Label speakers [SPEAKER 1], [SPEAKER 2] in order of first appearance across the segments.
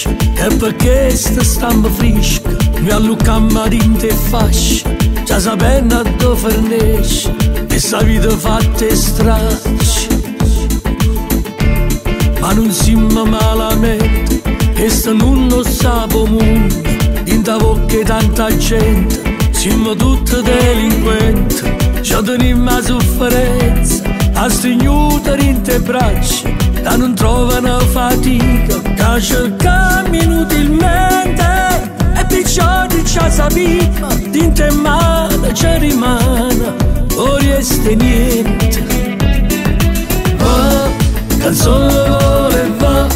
[SPEAKER 1] nasce E perché sta stampa fresca Mi allucamma in te fascia Già sapendo dove fornisce E sta vita fatta e straccia. Ma non siamo malamente E sta non lo sa mondo In ta bocca tanta gente siamo tutti delinquenti, ci teniamo la sofferenza, a stringere in te braccia, da non trovano fatica, che cercamo inutilmente, e perciò ci sappiamo, in te mano ci rimane, o resta niente. Va, canzone vuole va,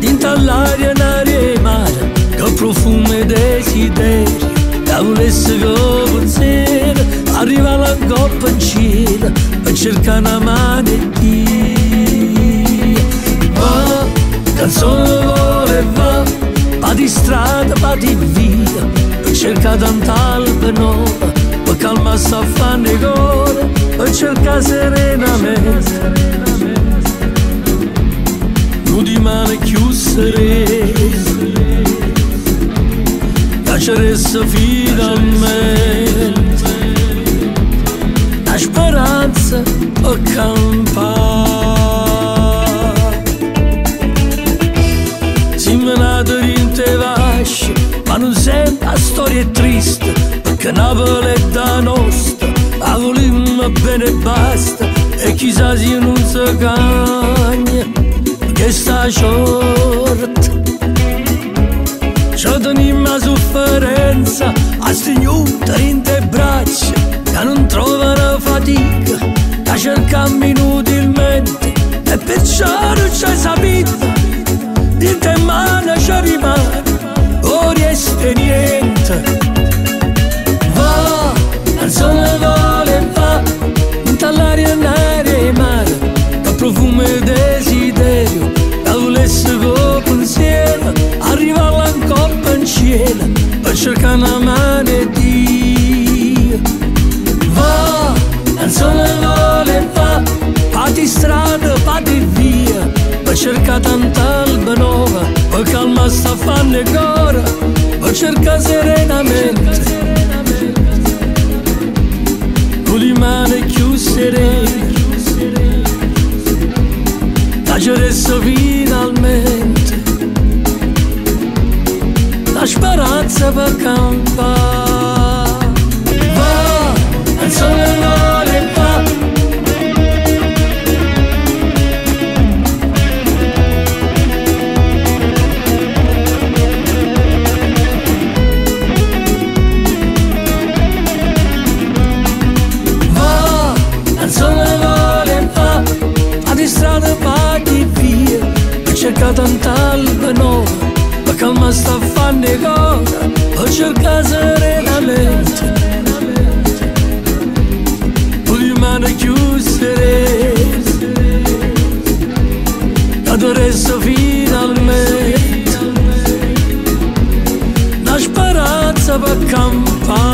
[SPEAKER 1] in l'aria, l'aria e mare, che profumo e desiderio, da volesse che pensiero arriva la coppa in cielo per cercare una mano e Dio canzone vuole va va di strada va di via per cercare tanta alba nuova per calma sta fanno i cuore per cercare serenamente di male chiusere lasceresse finalmente la speranza accampare. Perché Napoli è da nostra, la volimmo bene e basta, e chissà se non si cagna, che sta short. Ci teniamo la sofferenza a stringere in te braccia che non trovano fatica che cercamo inutilmente e perciò non c'è sapito di te mano ci rimane o resta e Dio va non solo vuole va di strada va di via per cercare tanta alba nuova per calma sta fanno cuore per cercare serenamente. Con le mani chiuse Lasceresse finalmente per campare. Va, il sole vuole va. Va, il sole va. A di strada paghi via, per cercare tanta alba nuova, per calma sta fanno Încercează renalent Pui mână chiusere Dar doresc să finalmente N-aș parat să vă campanie